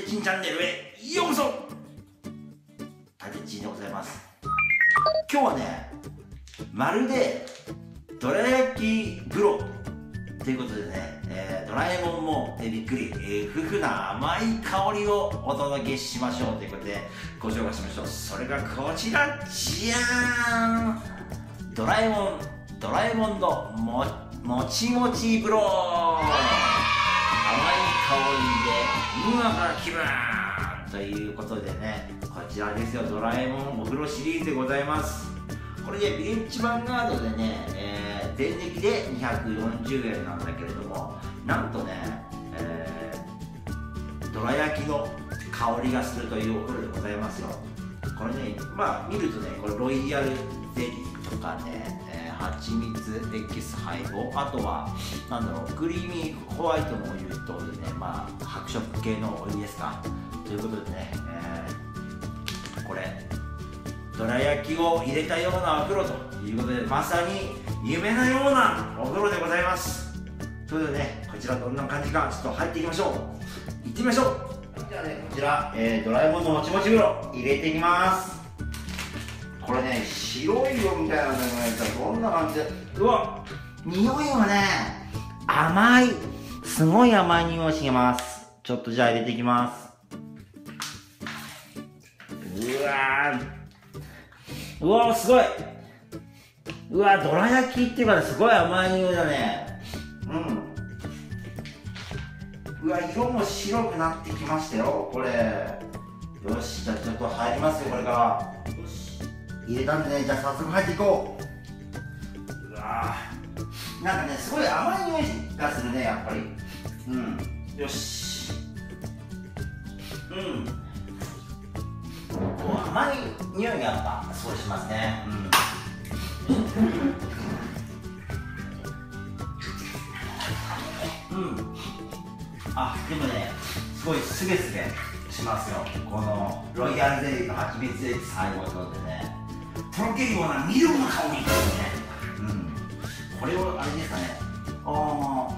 てちんチャンネルへようこそ。たてちんでございます。今日はねまるでどら焼き風呂。ということでね、えー、ドラえもんも、えー、びっくり、えー、夫婦な甘い香りをお届けしましょう。ということでご紹介しましょう。それがこちら。じゃーん。ドラえもんドラえもんのももちもち風呂。甘い香りで。から気分ということでねこちらですよ。ドラえもんお風呂シリーズでございます。これねビレッジヴァンガードでね、えー、電撃で240円なんだけれどもなんとね、えー、どら焼きの香りがするというお風呂でございますよ。これねまあ見るとねこれロイヤルゼリーとかね、えー、蜂蜜エキス配合あとはなんだろうクリーミーホワイトのお湯というねまあ白色系のお湯ですかということでね、えー、これどら焼きを入れたようなお風呂ということでまさに夢のようなお風呂でございます。それでねこちらどんな感じかちょっと入っていきましょう。行ってみましょう。じゃあねこちら、えー、ドラえもんのもちもち風呂入れていきます。これね白い色みたいなのがどんな感じでうわ匂いはね甘い。すごい甘い匂いします。ちょっとじゃあ入れていきます。うわうわすごい。うわどら焼きっていうかすごい甘い匂いだね。うわ色も白くなってきましたよこれ。よしじゃあちょっと入りますよこれからよし入れたんでねじゃあ早速入っていこう。うわなんかねすごい甘い匂いがするねやっぱり。うん。よし。うん。甘い匂いがやっぱそうしますね、うん、うん、あでもねすごいすげすげしますよ。このロイヤルゼリーの蜂蜜エキス配合とでね。とろけるようなミルクの香りですね。うん。これをあれですかね。あ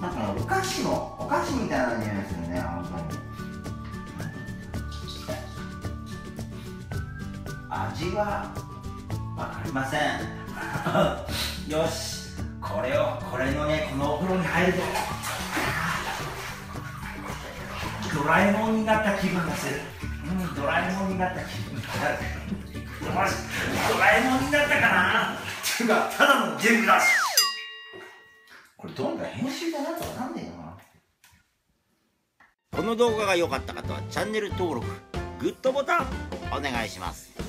なんかお菓子のお菓子みたいな匂いでするね本当に。味は分かりません。よし。これをこれのねこのお風呂に入ると。ドラえもんになった気分がする。うんドラえもんになった気分がなる。ドラえもんになったかな。っていうかただのゲームだし。これどんな編集だなとかなんねえよな。この動画が良かった方はチャンネル登録グッドボタンお願いします